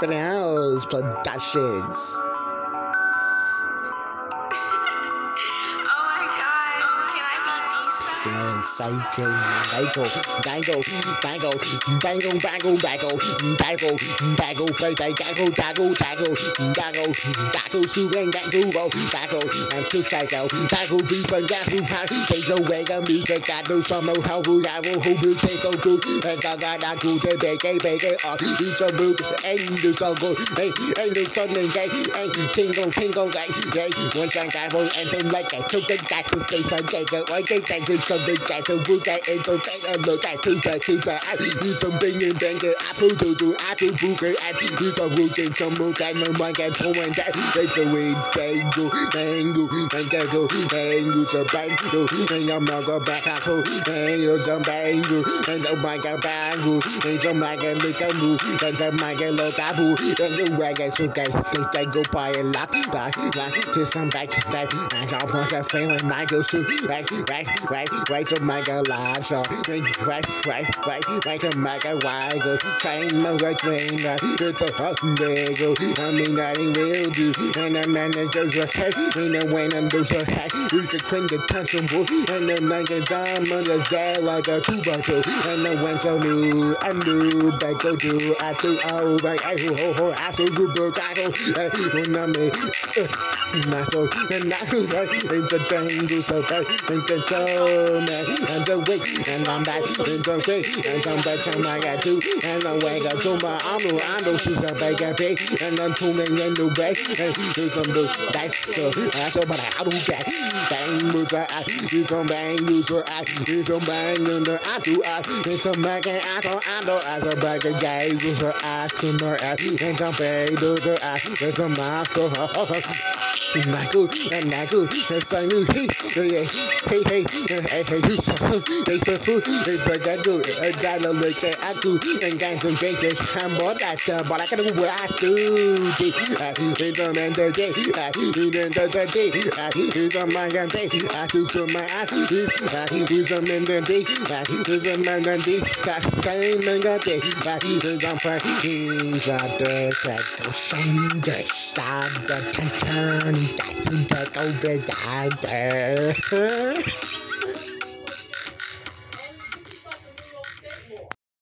Thrills Productions. Feeling psycho, psycho, dangle, dangle, dangle, dangle, dangle, dangle, dangle, play, play, dangle, dangle, dangle, dangle, dangle, shooting, dangle, go, dangle, and two psycho, dangle, beef, and dangle, high, take away the music, I do some of how we have who will take a good, and I got a good, bake, bake, uh, each a boot, and do so good, and, and do something, and tingle, tingle, gang, gang, once I got one, and then like I took a, like I take a, some big guy to boot, and to take a look at two, two, two, I need some banging, banging, I do, do, do, I do, book, I do some working, some book, I know my guy, so when that, they do it, tango, tango, and tango, tango, so bango, and I'm not go back, I go, and you're some bango, and oh my god, bango, and some my guy, look at move, and some my guy, look at move, and the wagon, so guy, they go by a lot, like, like, to some back, back, and I want that friend when I go to, right, right, right, right, so my live, so, right, right, right, right, so my guy, why go, train, my train, it's a hot bagel, I mean, I will do, and the manager's a hey, and then when I'm doing so hey, you can clean the boy, and then make a diamond is there like a tobacco, and then when so new, I knew, back go to, I do, oh, back, I ho, ho, ho, I so, so, book, I go, when I'm in, not so, and I go, the thing goes so and the show, man, and the way, and I'm back, and the way, and I'm back, and I got to, and I wake up to my arm, I know she's a of pay, and then two men in the way, and he's some the dice, I told my I don't get, bang, with the eye, he's some bang, use your eye, he's some bang, in the eye to eye, it's a bag, and I don't, I know, as a of guys, with her eyes to my eye, and some bang, to the eye, it's a mouth, Michael and Michael and Simon hey hey hey hey hey hey you so hey so who? Hey but I do I got a look at I do and got some bacon I'm bought that but I gotta go where I do in the man the day in the the day in the man the day I do so my I is a man the day is a man the day same man the day is a man in the set Sunday start the turn. That to take over the